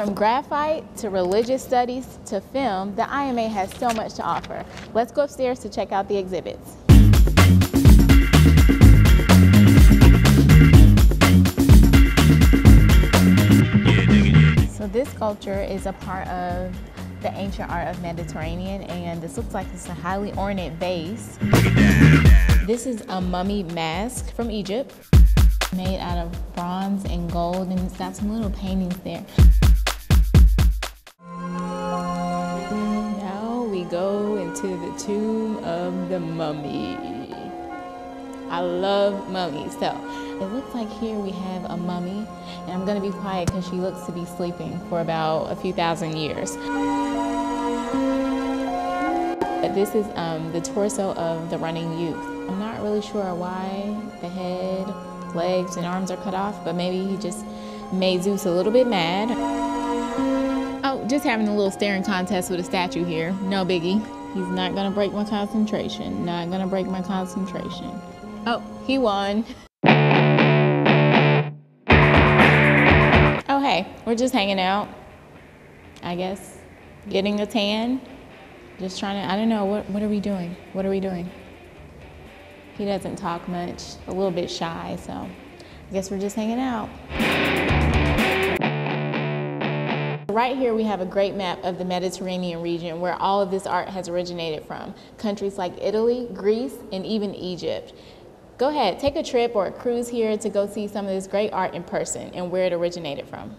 From graphite to religious studies to film, the IMA has so much to offer. Let's go upstairs to check out the exhibits. So this sculpture is a part of the ancient art of Mediterranean and this looks like it's a highly ornate vase. This is a mummy mask from Egypt made out of bronze and gold and it's got some little paintings there. Go into the tomb of the mummy. I love mummies. So it looks like here we have a mummy and I'm gonna be quiet because she looks to be sleeping for about a few thousand years. This is um, the torso of the running youth. I'm not really sure why the head, legs, and arms are cut off, but maybe he just made Zeus a little bit mad. Just having a little staring contest with a statue here. No biggie. He's not gonna break my concentration. Not gonna break my concentration. Oh, he won. Oh, hey, we're just hanging out. I guess getting a tan. Just trying to, I don't know, what, what are we doing? What are we doing? He doesn't talk much, a little bit shy, so I guess we're just hanging out. Right here we have a great map of the Mediterranean region where all of this art has originated from. Countries like Italy, Greece, and even Egypt. Go ahead, take a trip or a cruise here to go see some of this great art in person and where it originated from.